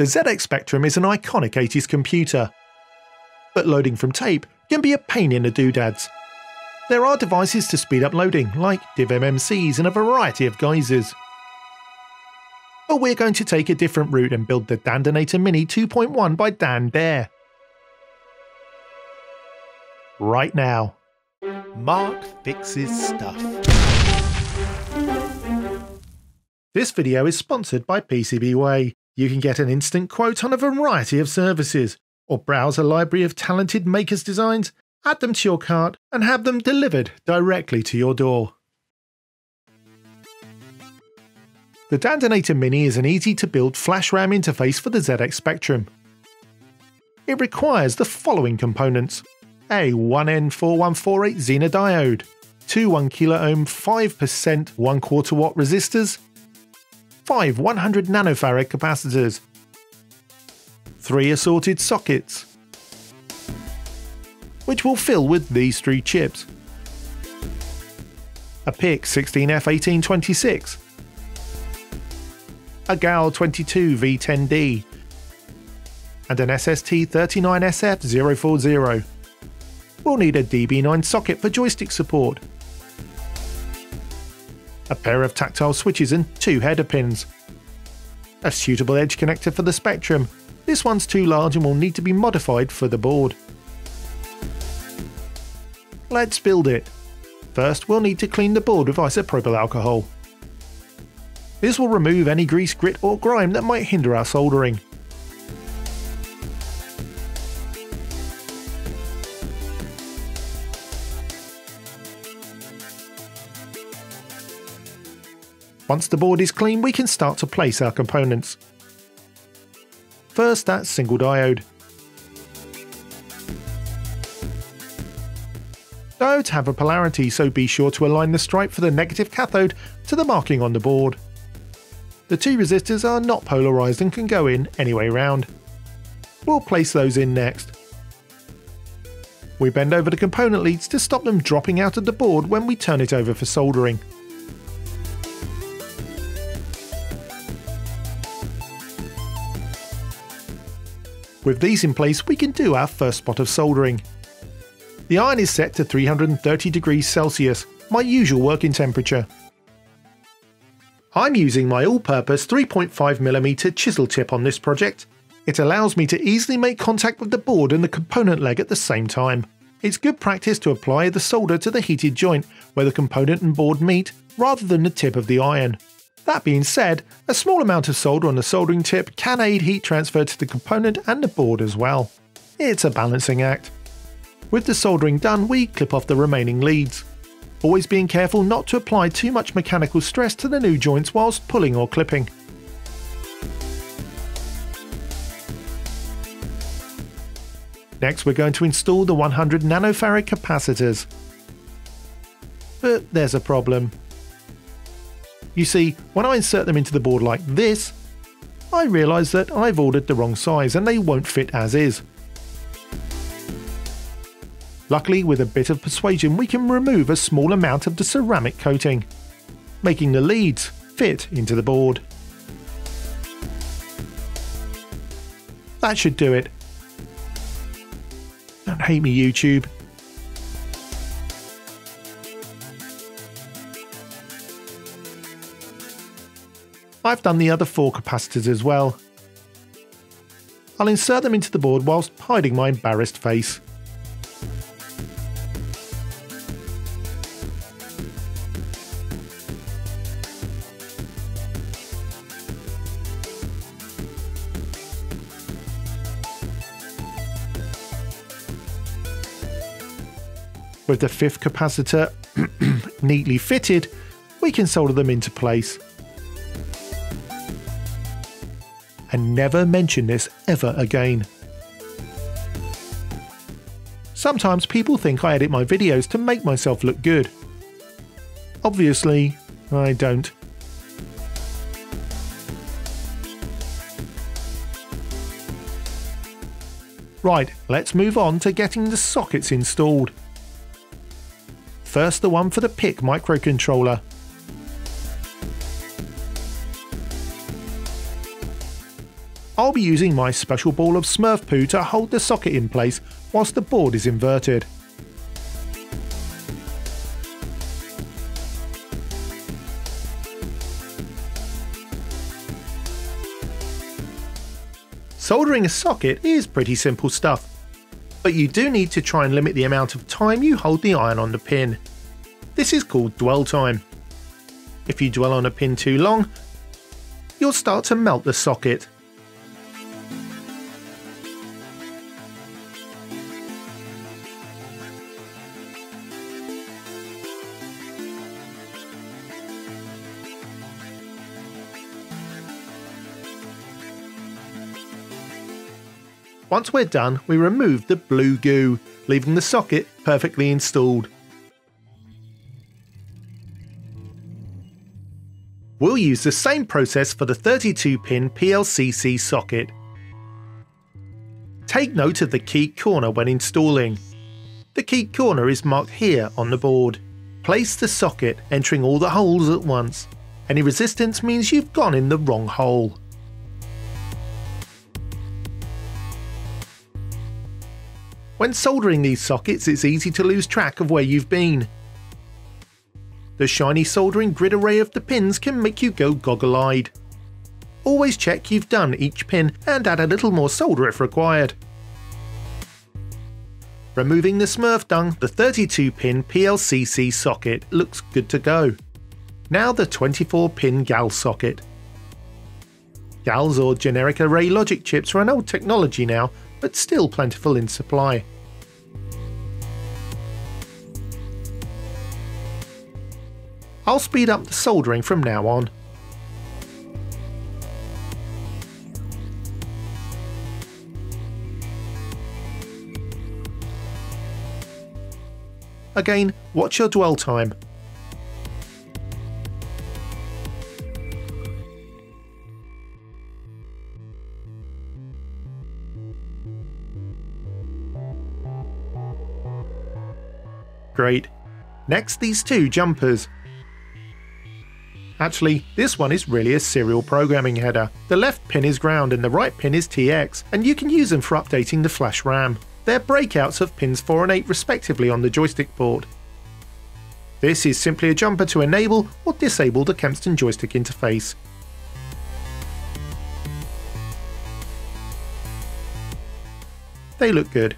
The ZX Spectrum is an iconic 80s computer, but loading from tape can be a pain in the doodads. There are devices to speed up loading, like DivMMCs and a variety of guises. But we're going to take a different route and build the Dandanator Mini 2.1 by Dandare. Right now. Mark fixes stuff. This video is sponsored by PCBWay. You can get an instant quote on a variety of services, or browse a library of talented makers' designs, add them to your cart, and have them delivered directly to your door. The Dandanator Mini is an easy to build flash RAM interface for the ZX Spectrum. It requires the following components a 1N4148 Zener diode, two 1 kiloohm 5% 1 quarter watt resistors, five 100 nanofarad capacitors, three assorted sockets, which will fill with these three chips, a PIC 16F1826, a GAL 22 V10D, and an SST 39SF040. We'll need a DB9 socket for joystick support, a pair of tactile switches and two header pins. A suitable edge connector for the Spectrum. This one's too large and will need to be modified for the board. Let's build it. First, we'll need to clean the board with isopropyl alcohol. This will remove any grease, grit or grime that might hinder our soldering. Once the board is clean, we can start to place our components. First, that single diode. Diodes have a polarity, so be sure to align the stripe for the negative cathode to the marking on the board. The two resistors are not polarised and can go in any way round. We'll place those in next. We bend over the component leads to stop them dropping out of the board when we turn it over for soldering. With these in place, we can do our first spot of soldering. The iron is set to 330 degrees Celsius, my usual working temperature. I'm using my all-purpose 3.5mm chisel tip on this project. It allows me to easily make contact with the board and the component leg at the same time. It's good practice to apply the solder to the heated joint where the component and board meet, rather than the tip of the iron. That being said, a small amount of solder on the soldering tip can aid heat transfer to the component and the board as well. It's a balancing act. With the soldering done, we clip off the remaining leads. Always being careful not to apply too much mechanical stress to the new joints whilst pulling or clipping. Next we're going to install the 100 nanofarad capacitors. But there's a problem. You see, when I insert them into the board like this, I realise that I've ordered the wrong size and they won't fit as is. Luckily, with a bit of persuasion, we can remove a small amount of the ceramic coating, making the leads fit into the board. That should do it. Don't hate me, YouTube. I've done the other four capacitors as well. I'll insert them into the board whilst hiding my embarrassed face. With the fifth capacitor neatly fitted, we can solder them into place. And never mention this ever again. Sometimes people think I edit my videos to make myself look good. Obviously, I don't. Right, let's move on to getting the sockets installed. First the one for the PIC microcontroller. I'll be using my special ball of Smurf poo to hold the socket in place whilst the board is inverted. Soldering a socket is pretty simple stuff, but you do need to try and limit the amount of time you hold the iron on the pin. This is called dwell time. If you dwell on a pin too long, you'll start to melt the socket. Once we're done, we remove the blue goo, leaving the socket perfectly installed. We'll use the same process for the 32-pin PLCC socket. Take note of the key corner when installing. The key corner is marked here on the board. Place the socket, entering all the holes at once. Any resistance means you've gone in the wrong hole. When soldering these sockets, it's easy to lose track of where you've been. The shiny soldering grid array of the pins can make you go goggle-eyed. Always check you've done each pin and add a little more solder if required. Removing the Smurf dung, the 32-pin PLCC socket looks good to go. Now the 24-pin GAL socket. GALs or generic array logic chips are an old technology now, but still plentiful in supply. I'll speed up the soldering from now on. Again, watch your dwell time. Great. Next, these two jumpers. Actually, this one is really a serial programming header. The left pin is ground and the right pin is TX, and you can use them for updating the flash RAM. They're breakouts of pins 4 and 8 respectively on the joystick board. This is simply a jumper to enable or disable the Kempston joystick interface. They look good.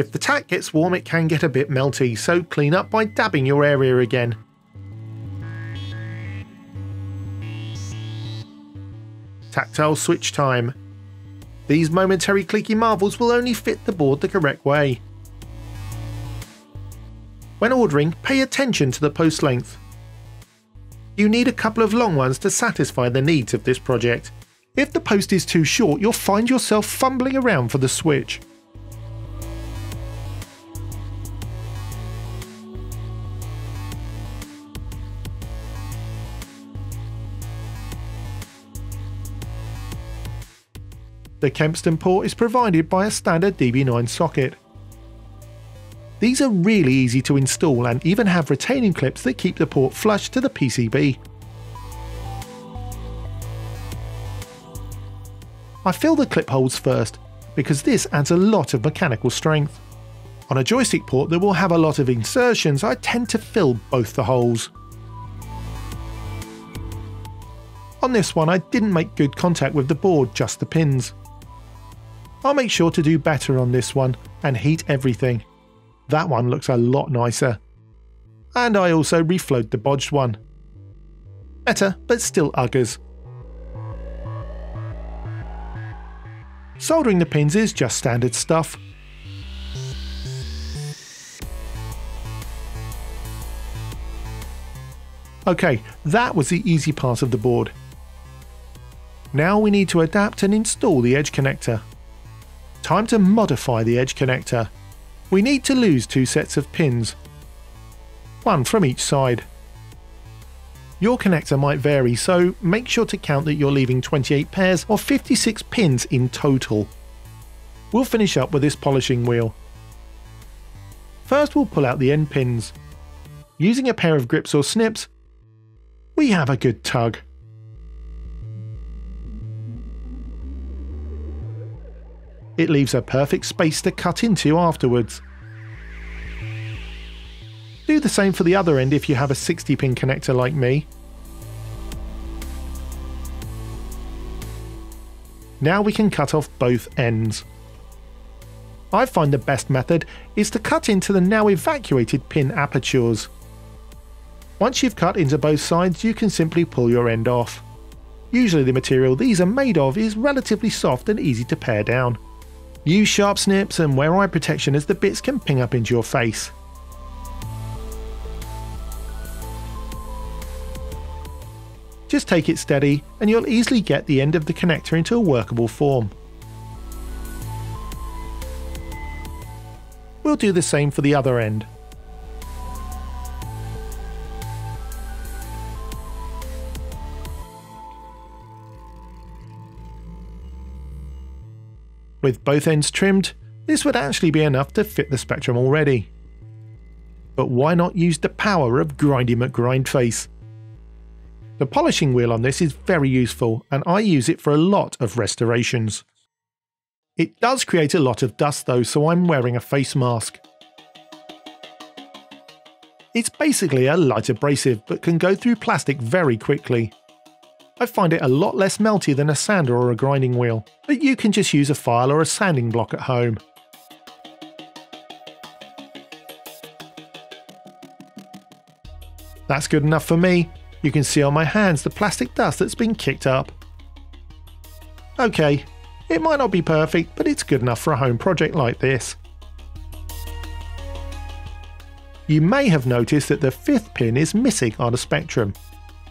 If the tack gets warm it can get a bit melty, so clean up by dabbing your area again. Tactile switch time. These momentary clicky marvels will only fit the board the correct way. When ordering, pay attention to the post length. You need a couple of long ones to satisfy the needs of this project. If the post is too short, you'll find yourself fumbling around for the switch. The Kempston port is provided by a standard DB9 socket. These are really easy to install and even have retaining clips that keep the port flush to the PCB. I fill the clip holes first, because this adds a lot of mechanical strength. On a joystick port that will have a lot of insertions, I tend to fill both the holes. On this one I didn't make good contact with the board, just the pins. I'll make sure to do better on this one and heat everything. That one looks a lot nicer. And I also reflowed the bodged one. Better, but still uggers. Soldering the pins is just standard stuff. Okay, that was the easy part of the board. Now we need to adapt and install the edge connector. Time to modify the edge connector. We need to lose two sets of pins. One from each side. Your connector might vary, so make sure to count that you're leaving 28 pairs or 56 pins in total. We'll finish up with this polishing wheel. First we'll pull out the end pins. Using a pair of grips or snips, we have a good tug. It leaves a perfect space to cut into afterwards. Do the same for the other end if you have a 60 pin connector like me. Now we can cut off both ends. I find the best method is to cut into the now evacuated pin apertures. Once you've cut into both sides you can simply pull your end off. Usually the material these are made of is relatively soft and easy to pare down. Use sharp snips and wear eye protection as the bits can ping up into your face. Just take it steady and you'll easily get the end of the connector into a workable form. We'll do the same for the other end. With both ends trimmed, this would actually be enough to fit the Spectrum already. But why not use the power of Grindy McGrindface? The polishing wheel on this is very useful and I use it for a lot of restorations. It does create a lot of dust though so I'm wearing a face mask. It's basically a light abrasive but can go through plastic very quickly. I find it a lot less melty than a sander or a grinding wheel, but you can just use a file or a sanding block at home. That's good enough for me, you can see on my hands the plastic dust that's been kicked up. Okay, it might not be perfect, but it's good enough for a home project like this. You may have noticed that the fifth pin is missing on a Spectrum.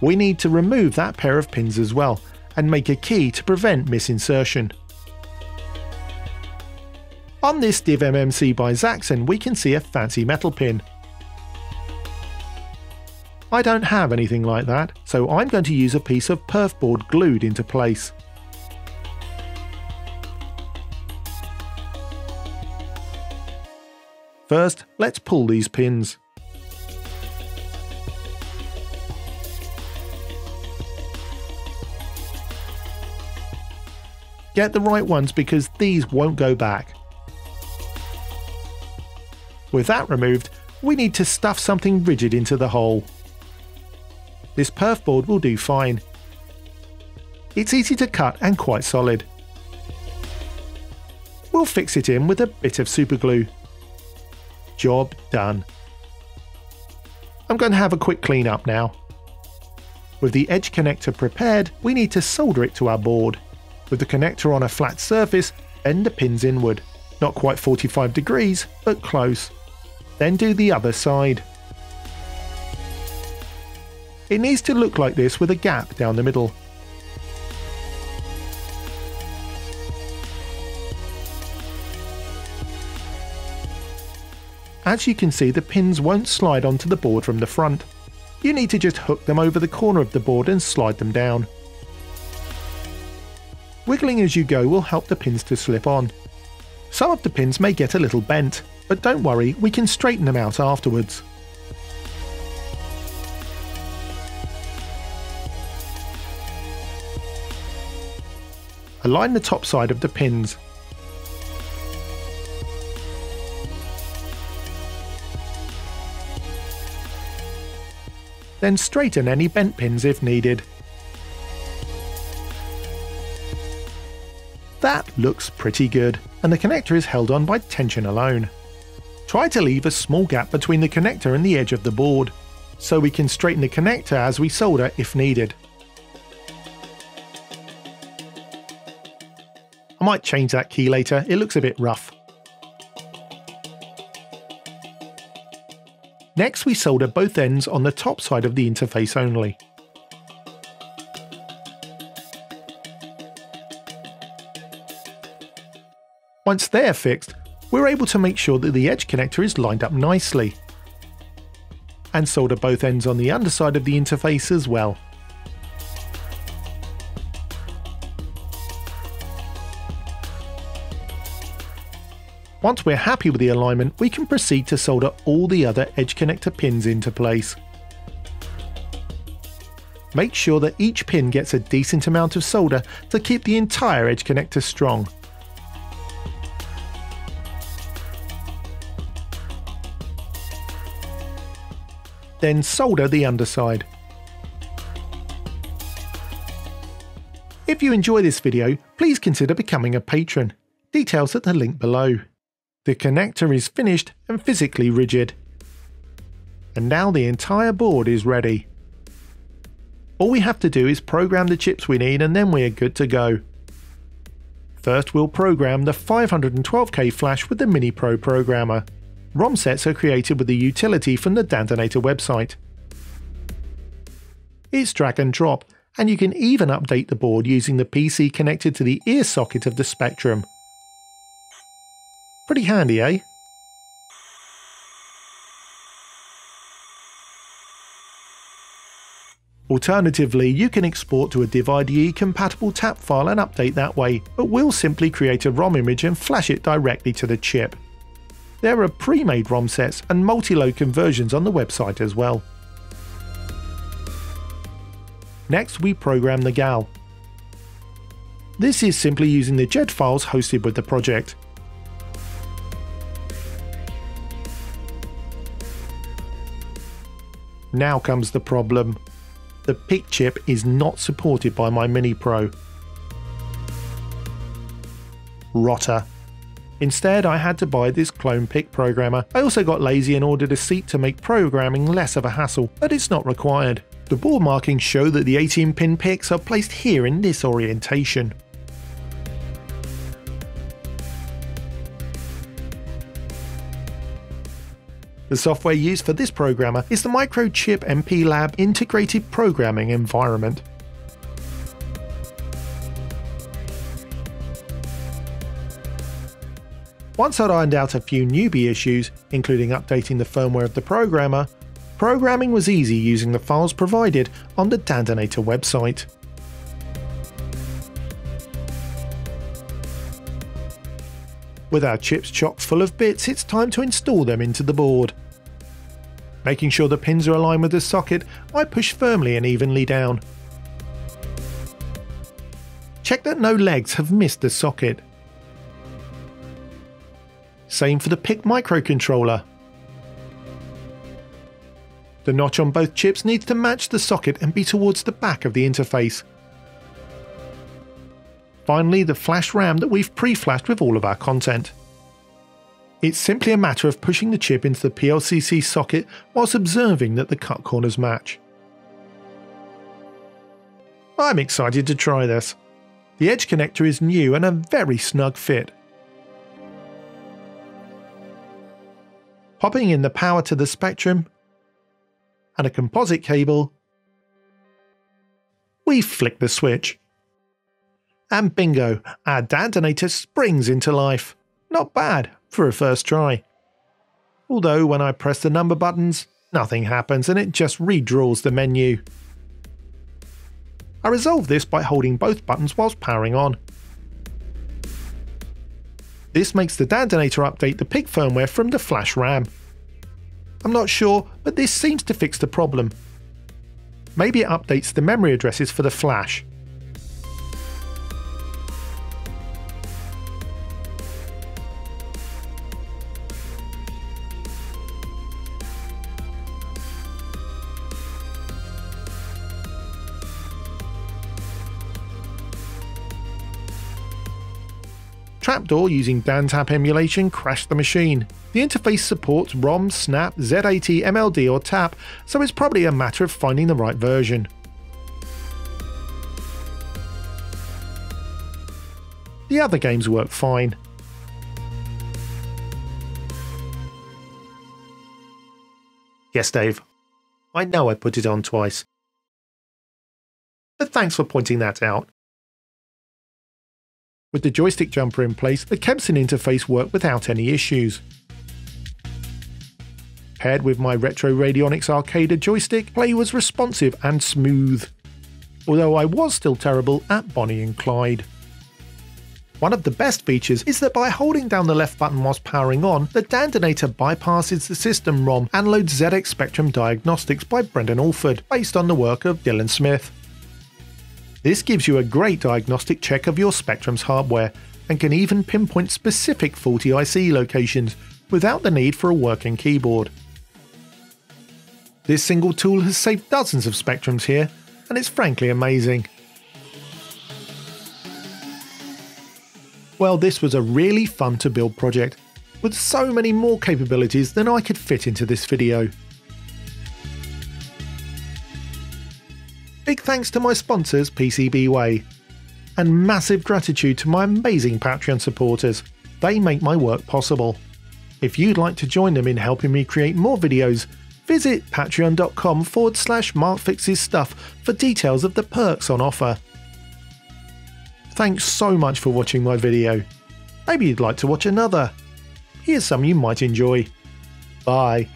We need to remove that pair of pins as well, and make a key to prevent misinsertion. On this Div MMC by Zaxxon we can see a fancy metal pin, I don't have anything like that, so I'm going to use a piece of perf board glued into place. First, let's pull these pins. Get the right ones because these won't go back. With that removed, we need to stuff something rigid into the hole. This perf board will do fine. It's easy to cut and quite solid. We'll fix it in with a bit of superglue. Job done. I'm going to have a quick clean up now. With the edge connector prepared, we need to solder it to our board. With the connector on a flat surface, bend the pins inward. Not quite 45 degrees, but close. Then do the other side. It needs to look like this with a gap down the middle. As you can see the pins won't slide onto the board from the front. You need to just hook them over the corner of the board and slide them down. Wiggling as you go will help the pins to slip on. Some of the pins may get a little bent, but don't worry, we can straighten them out afterwards. Align the top side of the pins. Then straighten any bent pins if needed. That looks pretty good, and the connector is held on by tension alone. Try to leave a small gap between the connector and the edge of the board, so we can straighten the connector as we solder if needed. I might change that key later, it looks a bit rough. Next we solder both ends on the top side of the interface only. Once they're fixed, we're able to make sure that the edge connector is lined up nicely. and solder both ends on the underside of the interface as well. Once we're happy with the alignment, we can proceed to solder all the other edge connector pins into place. Make sure that each pin gets a decent amount of solder to keep the entire edge connector strong. Then solder the underside. If you enjoy this video, please consider becoming a patron. Details at the link below. The connector is finished and physically rigid. And now the entire board is ready. All we have to do is program the chips we need and then we're good to go. First we'll program the 512K flash with the Mini Pro programmer. ROM sets are created with the utility from the Dandanator website. It's drag and drop, and you can even update the board using the PC connected to the ear socket of the Spectrum. Pretty handy, eh? Alternatively, you can export to a DivIDE compatible TAP file and update that way, but we'll simply create a ROM image and flash it directly to the chip. There are pre-made ROM sets and multi-load conversions on the website as well. Next we program the GAL. This is simply using the JED files hosted with the project. Now comes the problem the PIC chip is not supported by my Mini Pro. Rotter. Instead, I had to buy this clone PIC programmer. I also got lazy and ordered a seat to make programming less of a hassle, but it's not required. The board markings show that the 18 pin PICs are placed here in this orientation. The software used for this programmer is the Microchip MPLAB Integrated Programming Environment. Once I'd ironed out a few newbie issues, including updating the firmware of the programmer, programming was easy using the files provided on the Dandanator website. With our chips chock full of bits, it's time to install them into the board. Making sure the pins are aligned with the socket, I push firmly and evenly down. Check that no legs have missed the socket. Same for the PIC microcontroller. The notch on both chips needs to match the socket and be towards the back of the interface. Finally, the flash RAM that we've pre-flashed with all of our content. It's simply a matter of pushing the chip into the PLCC socket whilst observing that the cut corners match. I'm excited to try this. The edge connector is new and a very snug fit. Popping in the power to the Spectrum and a composite cable, we flick the switch. And bingo, our Dandanator springs into life. Not bad for a first try. Although when I press the number buttons, nothing happens and it just redraws the menu. I resolve this by holding both buttons whilst powering on. This makes the Dandanator update the PIC firmware from the flash RAM. I'm not sure, but this seems to fix the problem. Maybe it updates the memory addresses for the flash. Trapdoor using DanTap emulation crashed the machine. The interface supports ROM, Snap, Z80, MLD or TAP, so it's probably a matter of finding the right version. The other games work fine. Yes, Dave. I know I put it on twice. But thanks for pointing that out. With the joystick jumper in place, the Kempston interface worked without any issues. Paired with my Retro Radionics Arcade joystick, play was responsive and smooth. Although I was still terrible at Bonnie and Clyde. One of the best features is that by holding down the left button whilst powering on, the Dandanator bypasses the system ROM and loads ZX Spectrum Diagnostics by Brendan Alford, based on the work of Dylan Smith. This gives you a great diagnostic check of your Spectrum's hardware, and can even pinpoint specific faulty IC locations without the need for a working keyboard. This single tool has saved dozens of Spectrums here, and it's frankly amazing. Well, this was a really fun to build project, with so many more capabilities than I could fit into this video. Thanks to my sponsors PCBWay, and massive gratitude to my amazing Patreon supporters. They make my work possible. If you'd like to join them in helping me create more videos, visit patreon.com forward slash markfixesstuff for details of the perks on offer. Thanks so much for watching my video. Maybe you'd like to watch another. Here's some you might enjoy. Bye.